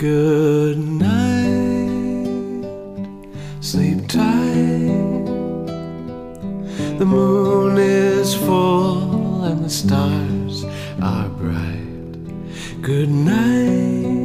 Good night, sleep tight. The moon is full and the stars are bright. Good night,